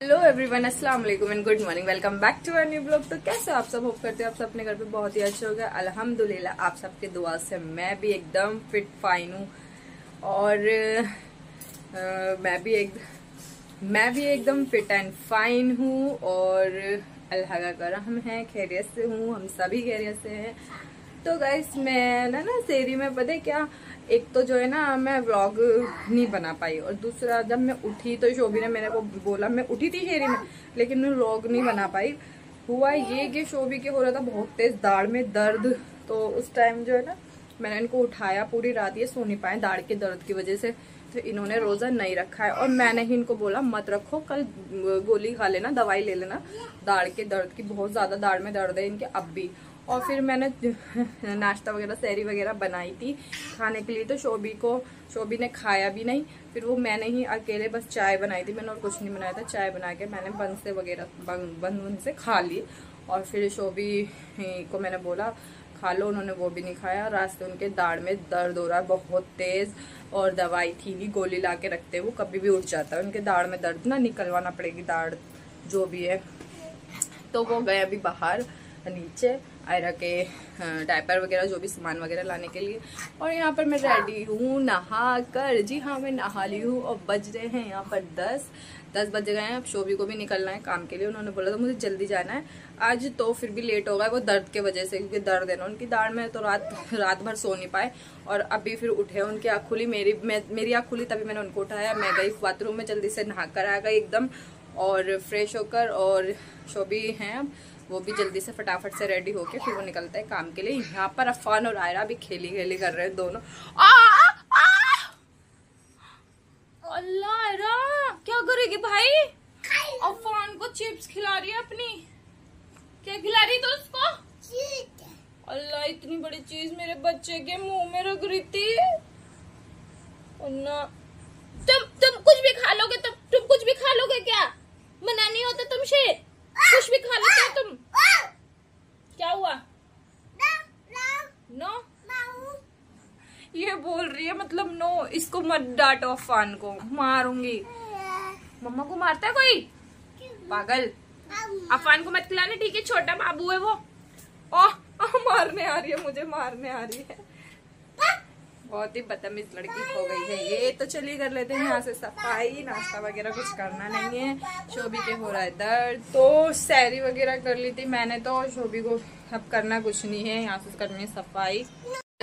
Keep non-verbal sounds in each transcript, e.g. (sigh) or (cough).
Hello everyone अस्सलाम वालेकुम and good morning welcome back to our new blog तो कैसे आप सब? होप करते हो आप सब अपने घर पे बहुत ही अच्छे हो गए अल्हम्दुलिल्लाह आप सबके दुआ से मैं भी एकदम फिट फाइन हूँ। और आ, मैं भी एक मैं भी एकदम फिट एंड फाइन हूँ। और अल्लाह का करम है खैरियत से हूँ। हम सभी खैरियत से हैं। तो गाइस मैं ना ना सेरी में पता क्या? एक तो जो है ना, मैं व्लॉग नहीं बना पाई और दूसरा, जब मैं उठी तो शोभी ने मेरे को बोला, मैं उठी थी शेरी में, लेकिन मैं व्लॉग नहीं बना पाई। हुआ ये कि शोभी के हो रहा था, बहुत तेज दाढ़ में दर्द। तो उस टाइम जो है ना, मैंने इनको उठाया पूरी रात, ये सो नहीं पाए दाढ़ के दर्द की वजह से। तो इन्होंने रोजा नहीं रखा है और मैंने ही इनको बोला, मत रखो, कल गोली खा लेना, दवाई ले लेना, दाढ़ के दर्द की, बहुत ज़्यादा दाढ़ में दर्द है इनके, अब भी। और फिर मैंने (laughs) नाश्ता वगैरह, सैरी वगैरह बनाई थी खाने के लिए। तो शोभी को, शोभी ने खाया भी नहीं, फिर वो मैंने ही अकेले बस चाय बनाई थी। मैंने और कुछ नहीं बनाया था, चाय बना के मैंने बंद से वगैरह बंद बंद से खा ली। और फिर शोभी को मैंने बोला, खा लो। उन्होंने वो भी नहीं खाया। रास्ते उनके दाढ़ में दर्द हो रहा है बहुत तेज और दवाई थी नहीं, गोली ला के रखते वो कभी भी उठ जाता है। उनके दाढ़ में दर्द ना निकलवाना पड़ेगी, दाढ़ जो भी है। तो वो गए अभी बाहर नीचे। आयरा के डायपर वगैरह जो भी सामान वगैरह लाने के लिए। और यहाँ पर मैं रेडी हूँ, नहा कर। जी हाँ मैं नहा ली हूँ और बज रहे हैं यहाँ पर दस। दस बज गए हैं, अब शोभी को भी निकलना है काम के लिए। उन्होंने बोला था, मुझे जल्दी जाना है। आज तो फिर भी लेट होगा, वो दर्द के वजह से, क्योंकि दर्द है ना उनकी। दाढ़ में तो रात रात भर सो नहीं पाए। और अभी फिर उठे, उनकी आँख खुली। मेरी, मैं, मेरी आँख खुली तभी मैंने उनको उठाया। मैं गई बाथरूम में, जल्दी से नहा कर आ गई एकदम। और फ्रेश होकर और शोभी हैं अब। वो भी जल्दी से फटाफट से रेडी होके फिर वो निकलता है काम के लिए। यहाँ पर अफान और आयरा भी खेली खेली कर रहे हैं दोनों। अल्लाह, आयरा, क्या करेगी भाई? अफान को चिप्स खिला रही है अपनी। क्या खिला रही तो उसको? अल्लाह, इतनी बड़ी चीज़ मेरे बच्चे के मुँह में रख रही थी। तुम तुम कुछ भी खा लोगे, तुम तुम कुछ भी खा लोगे क्या? मना नहीं होता तुम शेर कुछ भी खा लेते हो तुम। क्या हुआ? नो ये बोल रही है मतलब नो इसको मत डांटो अफान को, मारूँगी। मम्मा को मारता है कोई? पागल। अफान को मत खिलाने, ठीक है, छोटा बाबू है वो। ओह, मारने आ रही है मुझे, मारने आ रही है। बहुत ही बदतमीज लड़की हो गई है। ये तो चलिए कर लेते हैं यहाँ से सफ़ाई नाश्ता वगैरह कुछ करना नहीं है। शोभी के हो रहा है दर्द तो सैरी वगैरह कर ली थी मैंने तो शोभी को अब करना कुछ नहीं है यहाँ से करनी है सफ़ाई।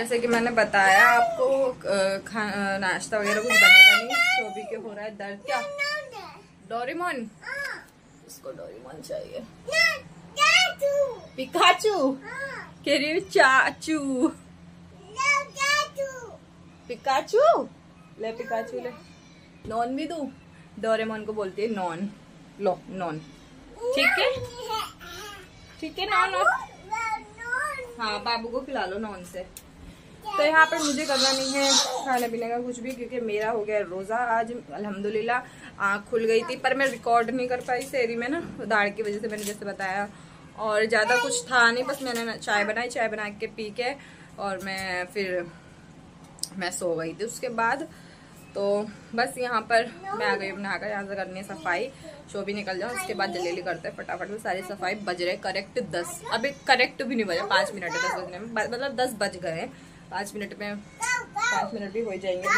जैसे कि मैंने बताया आपको नाश्ता वगैरह कुछ बनेगा नहीं शोभी के हो रहा है दर्द। क्या? डोरीमोन? इसको डोरीमोन चाहिए। पिकाचू? कह रही चाचू। पिकाचू ले पिकाचू ले। नॉन भी दू? डोरेमोन को बोलती है नॉन लो नॉन ठीक है? ठीक है नॉन हाँ बाबू को खिला लो नॉन से। तो यहाँ पर मुझे करना नहीं है खाने पीने का कुछ भी, क्योंकि मेरा हो गया रोज़ा। आज अल्हम्दुलिल्लाह आँख खुल गई थी, पर मैं रिकॉर्ड नहीं कर पाई शेरी में ना दाढ़ की वजह से मैंने जैसे बताया। और ज़्यादा कुछ था नहीं, बस मैंने चाय बनाई, चाय बना के पी के, और मैं फिर मैं सो गई थी उसके बाद। तो बस यहाँ पर मैं आ गई नहाकर यहाँ से करनी है सफ़ाई। शो भी निकल जाओ उसके बाद जल्दी करते हैं फटाफट। में सारी सफ़ाई बज रहे करेक्ट दस। अभी करेक्ट भी नहीं बजा पाँच मिनट दस बजने में। मतलब दस बज गए हैं। पाँच मिनट में पाँच मिनट भी हो जाएँगे।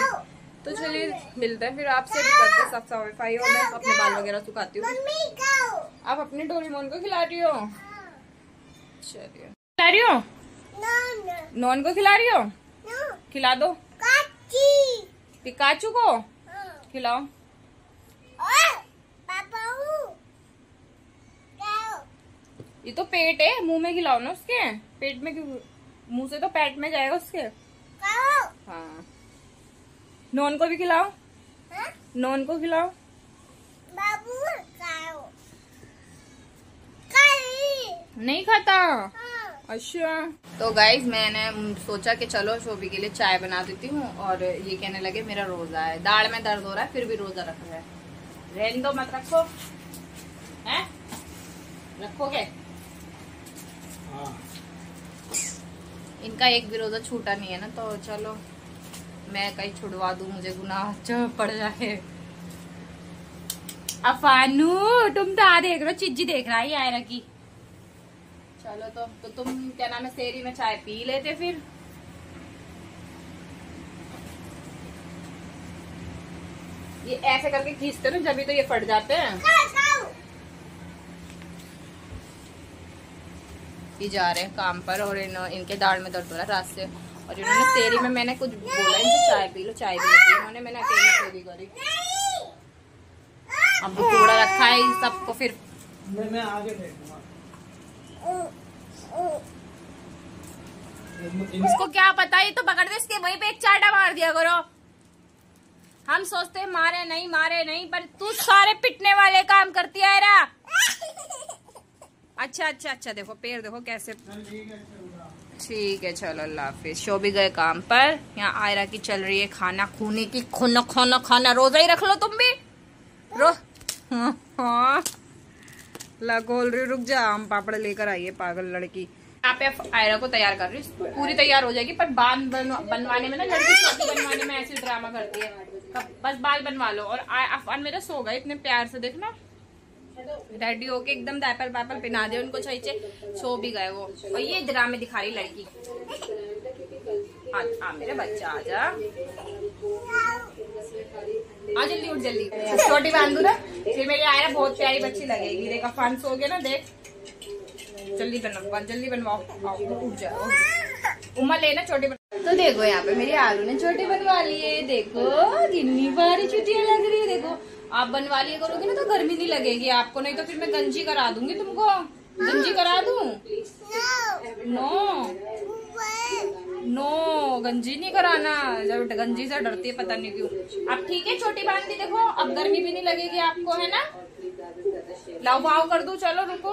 तो चलिए मिलते हैं फिर आपसे भी करते हैं सब सफ़ाई। और मैं अपने बाल वगैरह सुखाती हूँ। आप अपने डोरीमोन को खिला रही हो? चलिए। खिला रही हो? नॉन को खिला रही हो? खिला दो। पिकाचू को? खिलाओ। ये तो पेट है मुँह में खिलाओ ना उसके। पेट में मुँह से तो पेट में जाएगा उसके। हाँ। नॉन को भी खिलाओ। नॉन को खिलाओ। बाबू नहीं खाता। अच्छा। तो गाइज़ मैंने सोचा कि चलो शोभी के लिए चाय बना देती हूँ और ये कहने लगे मेरा रोजा है। दाढ़ में दर्द हो रहा है फिर भी रोजा रख रहा है। रहने दो मत रखो। है? रखोगे? हाँ। इनका एक भी रोजा छूटा नहीं है ना तो चलो मैं कहीं छुड़वा दू मुझे गुनाह (laughs) पड़ जाए। अफानू तुम तो आ देख रहे हो चिज्जी देख रहा है आयरा की। चलो तो तो तुम क्या नाम है शेरी में चाय पी लेते फिर? ये ऐसे करके खींचते ना जब तो ये फट जाते हैं। ये जा रहे हैं काम पर और इन, इनके दाढ़ में दर्द हो रहा है रात से। और इन्होंने तेरी में मैंने कुछ बोला इनसे चाय पी लो चाय भी लेती इन्होंने मैंने अकेले तेरी करी। अब थोड़ा रखा है सबको फिर मैं मैं आगे इसको क्या पता? ये तो पकड़ दे, इसके वहीं पे एक चाटा मार दिया करो। हम सोचते हैं, मारे नहीं मारे नहीं, पर तू सारे पिटने वाले काम करती है रा अच्छा अच्छा अच्छा देखो, पैर देखो कैसे। ठीक है, चलो, अल्लाह हाफिज। शो भी गए काम पर। यहाँ आयरा की चल रही है खाना खूने की। खाना खाना खाना, रोजा ही रख लो तुम भी। रो हाँ। ला रही रुक जा हम पापड़ लेकर आइए पागल लड़की। यहाँ पे आयरा को तैयार कर रही हूँ। पूरी तैयार हो जाएगी पर बाल बनवाने में ना लड़की बनवाने में ऐसे ड्रामा करती है। बस बाल बनवा लो। और अफान मेरा सो गए इतने प्यार से देखना। रेडी होके एकदम डायपर वायपर पहना दे उनको चाहिए सो भी गए वो। और ये ड्रामे दिखा रही लड़की। आ, आ मेरे बच्चा आ जा। आ जल्दी उठ जल्दी। छोटी बांधू ना फिर मेरी आयरा बहुत प्यारी बच्ची लगेगी। देखा फन सो गया ना देख। जल्दी बनवा जल्दी बनवाओ। उठ जाओ। उम्मा लेना छोटी तो देखो यहाँ पे मेरी आलू ने छोटी बनवा ली है। देखो कितनी बारी छुट्टियाँ लग रही है देखो। आप बनवा लिए करोगे ना तो गर्मी नहीं लगेगी आपको नहीं तो फिर मैं गंजी करा दूँगी तुमको। गंजी करा दू? नो नो गंजी नहीं कराना। जब गंजी से डरती है, पता नहीं क्यों। अब ठीक है, छोटी बाँध दी देखो, अब गर्मी भी नहीं लगेगी आपको, है ना? लाओ भाव कर दू, चलो रुको।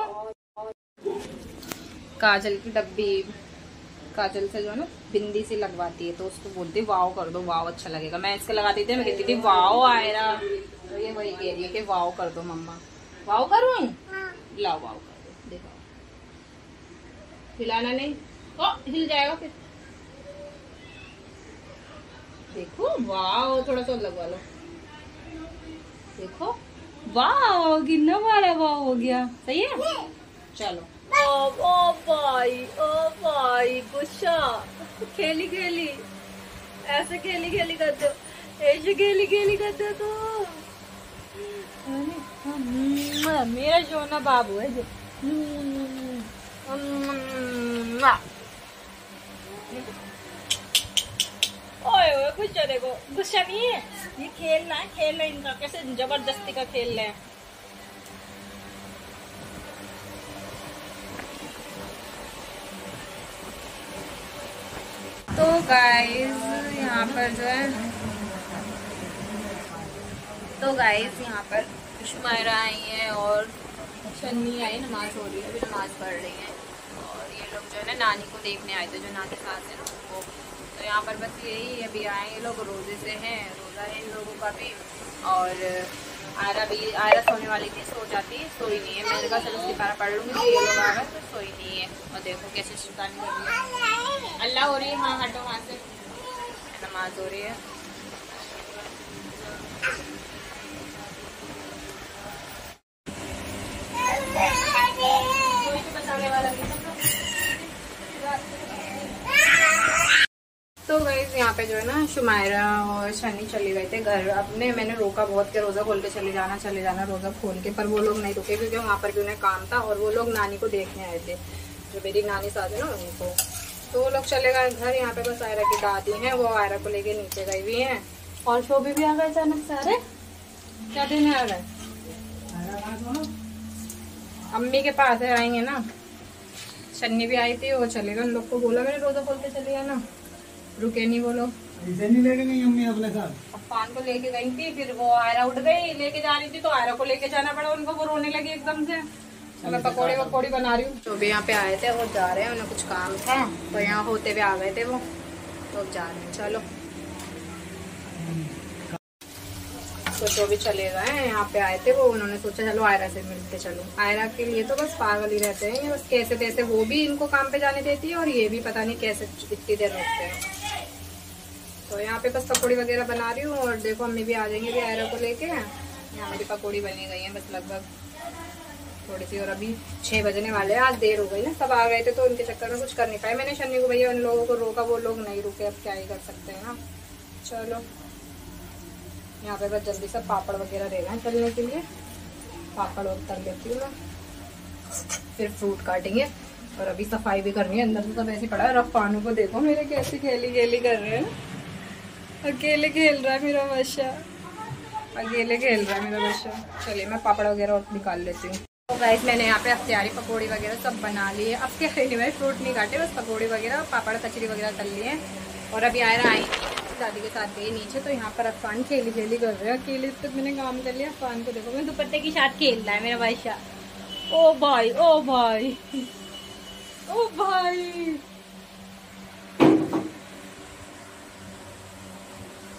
काजल की डब्बी, काजल से जो है ना, बिंदी सी लगवाती है तो उसको बोलती वाव कर दो, वाव अच्छा लगेगा। मैं इसके लगाती थी, मैं कहती थी, वाव आयरा। तो ये वही कह रही है कि, वाव कर दो मम्मा। वाव करूँ? लाओ, वाव कर दो, देखो। हिलाना नहीं? ओ, हिल जाएगा फिर। देखो वाव थोड़ा सा लगवा लो। देखो वाव कितना बड़ा वाव हो गया। सही है? चलो। ओ, ओ भाई ओ भाई गुस्सा खेली खेली ऐसे खेली खेली कर दो। ऐसे खेली खेली कर दो तो। मेरा सोना बाबू है जो। ओए ओए गुस्सा देखो। गुस्सा नहीं? है ये खेलना है खेलना इनका। कैसे ज़बरदस्ती का खेल रहे हैं? तो गाइस यहाँ पर जो है तो गाइस यहाँ पर शुमायरा आई है और शन्नी आई, नमाज़ हो रही है, अभी नमाज़ पढ़ रही है। और ये लोग जो है ना, नानी को देखने आए थे, जो नानी सास है ना, उनको तो यहाँ पर बस यही अभी आए ये लोग, रोज़े से हैं, रोज़ा है इन लोगों का भी। और आयरा भी आयरा सोने वाली थी सो जाती है, सोई नहीं है। मैंने कहा, चलो सिपारा पढ़ लूँगी तो ये लोग आ गए तो सोई नहीं है। और देखो कैसे शिकानी कर रही है। अल्लाह हो रही है? हाँ हटो वहाँ से। नमाज़ हो रही है। तो गई यहाँ पे जो है ना, शुमायरा और शनी चले गए थे घर। अपने मैंने रोका बहुत के रोजा खोल के चले जाना चले जाना रोजा खोल के, पर वो लोग नहीं रुके क्योंकि वहाँ पर भी उन्हें काम था और वो लोग नानी को देखने आए थे। जो मेरी नानी साथ है ना, उनको। तो वो लोग चले गए घर। यहाँ पे बस आयरा की दादी है, वो आयरा को लेके नीचे गई हुई है। और शोभी भी आ गए अचानक सारे क्या दिन आ गए अम्मी के पास है, आएँगे ना। शन्नी भी आई थी, वो चले गए। उन लोग को बोला मैंने रोजा खोल के चले गया ना रुके नहीं वो लोग। ऐसे नहीं लेके गई अम्मी अपने साथ? अफान को लेके गई थी फिर वो आयरा उठ गई लेके जा रही थी तो आयरा को लेके जाना पड़ा उनको वो रोने लगी एकदम से। मैं पकौड़े वकौड़ी बना रही हूँ। जो भी यहाँ पे आए थे वो जा रहे हैं उन्हें कुछ काम था। तो यहाँ होते हुए आ गए थे वो। तो जा रहे हैं चलो। तो जो भी चले गए हैं यहाँ पे आए थे वो उन्होंने सोचा चलो आयरा से मिलते चलो। आयरा के लिए तो बस पागल ही रहते हैं बस कैसे तैसे वो भी इनको काम पे जाने देती है और ये भी पता नहीं कैसे इतनी देर रखते हैं। तो यहाँ पे बस पकौड़ी वगैरह बना रही हूँ और देखो अम्मी भी आ जाएँगे भी आयरा को लेके। यहाँ मेरी पकौड़ी बनी गई है, बस लगभग थोड़ी सी और अभी छः बजने वाले हैं, आज देर हो गई ना, सब आ गए थे तो उनके चक्कर में कुछ कर नहीं पाए। मैंने शनि को भैया उन लोगों को रोका, वो लोग नहीं रुके, अब क्या ही कर सकते हैं ना चलो, यहाँ पे बस जल्दी से पापड़ वगैरह रह गए चलने के लिए। पापड़ और तल लेती हूँ मैं। फिर फ्रूट काटेंगे और अभी सफ़ाई भी करनी है, अंदर से सब ऐसे पड़ा है। रफानू को देखो मेरे, कैसे खेली खेली कर रहे हैं। अकेले खेल रहा है मेरा बच्चा अकेले खेल रहा है मेरा बच्चा चलिए, मैं पापड़ वगैरह और निकाल लेती हूँ। तो गाइस मैंने यहाँ पे अख्तियारी पकौड़ी वगैरह सब बना ली है अफ्तियारी नहीं मैंने फ्रूट नहीं काटे, बस पकौड़ी वगैरह, पापड़, कचरी वगैरह कर लिए और अभी आयरा आई दादी के साथ गई नीचे तो यहाँ पर अफान खेली खेली कर रहे हैं। अकेले तक मैंने काम कर लिया, अफान को देखो। मैं दुपट्टे के साथ खेल रहा है मेरा बादशाह ओ भाई ओ भाई ओ भाई।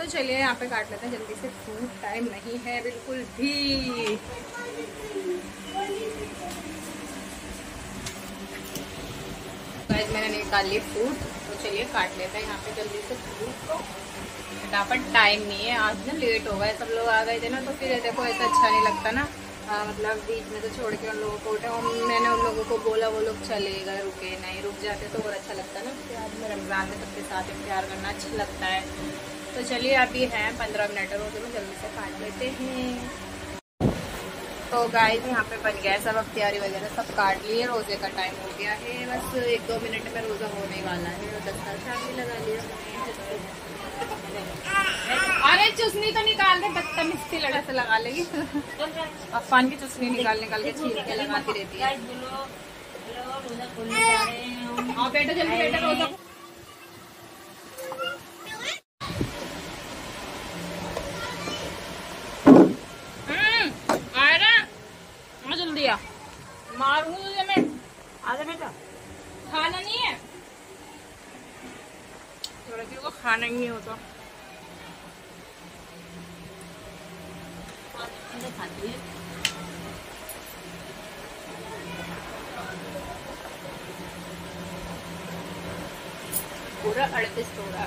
तो चलिए यहाँ पे काट लेते हैं जल्दी से फ्रूट टाइम नहीं है बिल्कुल भी। गाइस मैंने निकाल ली फ्रूट तो चलिए काट लेते हैं यहाँ पे जल्दी से फ्रूट को। फटाफट टाइम नहीं है आज ना लेट हो गए सब लोग आ गए थे ना तो फिर देखो ऐसा अच्छा नहीं लगता ना। आ, मतलब बीच में तो छोड़ के उन लोगों को उठे और मैंने उन लोगों को बोला वो लोग चले गए रुके नहीं रुक जाते तो और अच्छा लगता है ना। फिर आज में रमज़ान में सबके साथ प्यार करना अच्छा लगता है। तो चलिए अभी है पंद्रह मिनट और तो जल्दी से काट लेते हैं। तो गाय यहाँ पे बन गया है सब अब तैयारी वगैरह सब काट लिए रोज़े का टाइम हो गया है। बस एक दो मिनट में रोज़ा होने वाला है और दस्ता शाम भी लगा लिया अरे चुसनी तो निकाल दे बदतमीजी लड़ा से लगा लेगी। अफान की चुसनी निकाल निकाल के छील के लगाती रहती है। हाँ बेटा जल्दी बेटा रोज़ा जल्दी आ मारूँगी तुझे मैं आजा बेटा खाना नहीं है तो लड़की को खाना ही नहीं होता पूरा अड़तीस तोड़ा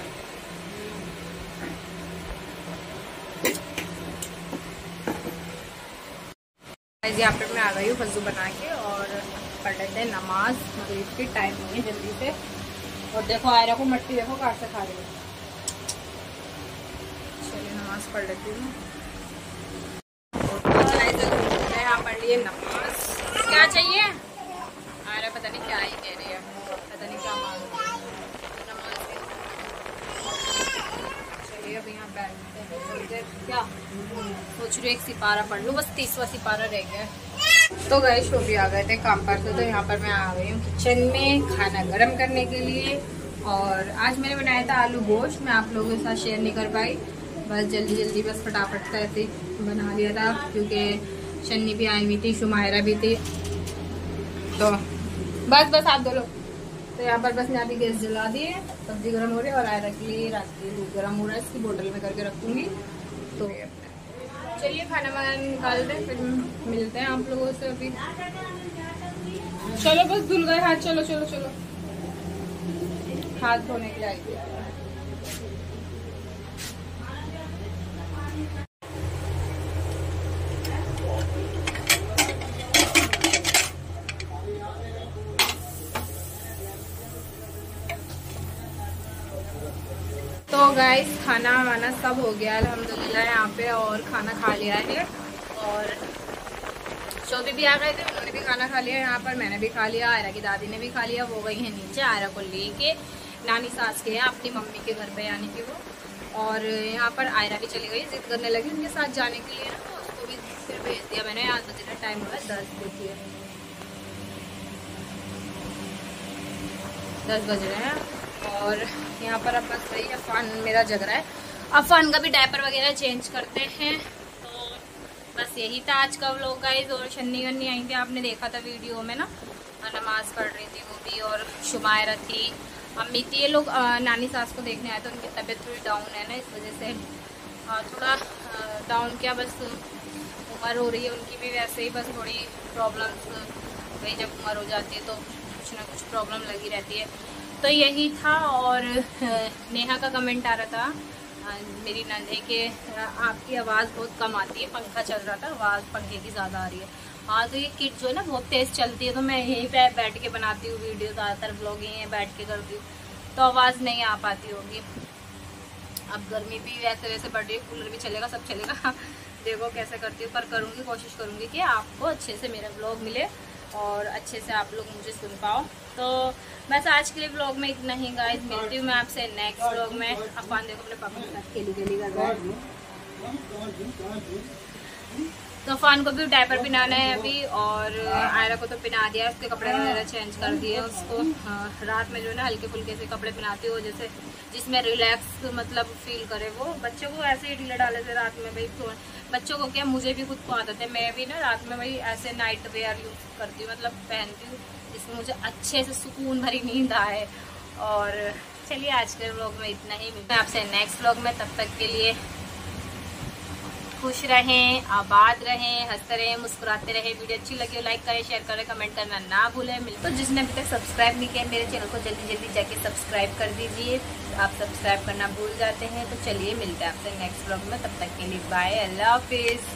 यहाँ पे मैं आ गई हूँ वज़ू बना के और पढ़ लेते हैं नमाज़ मगरिब की टाइम नहीं है जल्दी से और देखो आयरा को मट्टी देखो काट से खा रही है चलिए नमाज़ पढ़ लेती हूँ लिए नमाज़। क्या चाहिए? आयरा पता नहीं क्या ही कह रही है। पता नहीं क्या मांग यहाँ बैठते हैं। क्या? सोच रही सिपारा पढ़ लूँ। बस तीसवा सिपारा रह गया। तो गए, शोभी आ गए थे काम पर। से तो यहाँ पर मैं आ गई हूँ किचन में खाना गर्म करने के लिए। और आज मैंने बनाया था आलू गोश्त। मैं आप लोगों के साथ शेयर नहीं कर पाई। बस जल्दी जल्दी बस फटाफट से बना लिया था। क्योंकि शन्नी भी आई हुई थी शुमायरा भी थी। तो बस बस आप दो लोग। तो यहाँ पर बस मैं अभी गैस जला दिए सब्ज़ी गर्म हो रही है और आयरा के लिए रात की दूध गर्म हो रहा है, इसकी बोतल में करके रखूँगी। तो चलिए, खाना वाना निकाल दें, फिर मिलते हैं आप लोगों से अभी। चलो, बस धुल गए हाथ, चलो चलो चलो। हाथ धोने के लिए आई तो गाइस खाना वाना सब हो गया, अल्हम्दुलिल्लाह, यहाँ पे और खाना खा लिया है। और शोभी भी आ गए थे, उन्होंने भी खाना खा लिया, यहाँ पर मैंने भी खा लिया, आयरा की दादी ने भी खा लिया, वो गई है नीचे आयरा को लेके, नानी सास के हैं, अपनी मम्मी के घर पे, यानी कि वो। और यहाँ पर आयरा भी चली गई, जिद करने लगी उनके साथ जाने के लिए ना तो उसको भी फिर भेज दिया मैंने, आज बजे का टाइम हुआ दस बजे दस बज रहे हैं। और यहाँ पर अब बस वही अफान मेरा जग रहा है। अफान का भी डायपर वगैरह चेंज करते हैं। तो बस यही था आज का व्लॉग गाइज़ और शन्नी वन्नी आई थी, आपने देखा था वीडियो में ना? नमाज़ पढ़ रही थी वो भी, और शुमायरा थी। अम्मी थी, ये लोग नानी सास को देखने आए थे, उनकी तबीयत थोड़ी डाउन है ना, इस वजह से। थोड़ा डाउन क्या, बस उम्र हो रही है उनकी भी, वैसे ही बस थोड़ी प्रॉब्लम्स वही जब उम्र हो जाती है तो कुछ ना कुछ प्रॉब्लम लगी रहती है। तो यही था और नेहा का कमेंट आ रहा था। मेरी नंद है कि आपकी आवाज़ बहुत कम आती है, पंखा चल रहा था, आवाज़ पंखे की ज़्यादा आ रही है। हाँ तो ये किट जो है ना, बहुत तेज़ चलती है तो मैं यहीं पे बैठ के बनाती हूँ वीडियो ज़्यादातर ब्लॉग यहीं बैठ के करती हूँ तो आवाज़ नहीं आ पाती होगी। अब गर्मी भी वैसे वैसे बढ़ रही है कूलर भी चलेगा, सब चलेगा। (laughs) देखो कैसे करती हूँ, पर करूँगी, कोशिश करूँगी कि आपको अच्छे से मेरा ब्लॉग मिले। और अच्छे से आप लोग मुझे सुन पाओ। तो बस आज के लिए ब्लॉग में इतना ही गाइस मिलती हूँ मैं आपसे नेक्स्ट ब्लॉग में। अफान देखो अपने पापा के साथ खेली खेली कर तो अफान को भी डायपर पिनाना है अभी और आयरा को तो पिना दिया उसके कपड़े वगैरह चेंज कर दिए उसको। हाँ, रात में जो है ना हल्के फुल्के से कपड़े पिनाती हो जैसे जिसमें रिलैक्स मतलब फील करे वो। बच्चों को ऐसे ही ढीले डाले थे रात में भाई बच्चों को क्या मुझे भी खुद को आदत है, मैं भी ना रात में भाई ऐसे नाइट वेयर यूज़ करती हूँ मतलब पहनती हूँ, जिसमें मुझे अच्छे से सुकून भरी नींद आए। और चलिए आज के ब्लॉग में इतना ही, मिलता है आपसे नेक्स्ट ब्लॉग में, तब तक के लिए खुश रहें, आबाद रहें, हँसते रहें, मुस्कुराते रहें। वीडियो अच्छी लगी हो लाइक करें शेयर करें कमेंट करना ना भूलें। तो जिसने अभी तक सब्सक्राइब नहीं किया मेरे चैनल को जल्दी जल्दी जाके सब्सक्राइब कर दीजिए। आप सब्सक्राइब करना भूल जाते हैं तो चलिए मिलते हैं आपसे नेक्स्ट ब्लॉग में। तब तक के लिए बाय अल्लाह हाफिज़